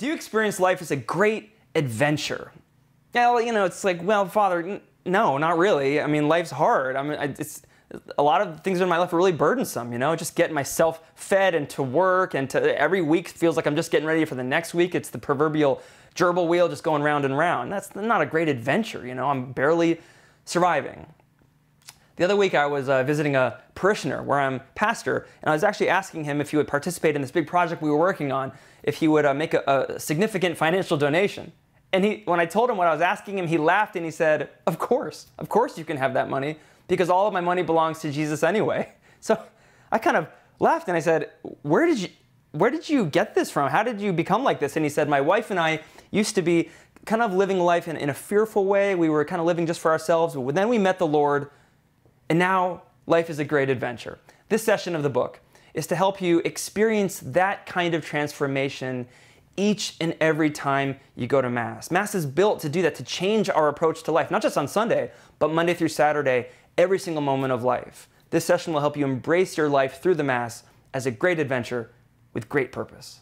Do you experience life as a great adventure? Well, you know, it's like, well, Father, no, not really. I mean, life's hard. I mean, it's a lot of things in my life are really burdensome. You know, just getting myself fed and to work, and to every week feels like I'm just getting ready for the next week. It's the proverbial gerbil wheel just going round and round. That's not a great adventure. You know, I'm barely surviving. The other week, I was uh, visiting a parishioner where I'm pastor, and I was actually asking him if he would participate in this big project we were working on, if he would uh, make a, a significant financial donation. And he, when I told him what I was asking him, he laughed and he said, Of course, of course you can have that money because all of my money belongs to Jesus anyway. So I kind of laughed and I said, Where did you, where did you get this from? How did you become like this? And he said, My wife and I used to be kind of living life in, in a fearful way. We were kind of living just for ourselves. But then we met the Lord, and now life is a great adventure. This session of the book is to help you experience that kind of transformation each and every time you go to Mass. Mass is built to do that, to change our approach to life, not just on Sunday, but Monday through Saturday, every single moment of life. This session will help you embrace your life through the Mass as a great adventure with great purpose.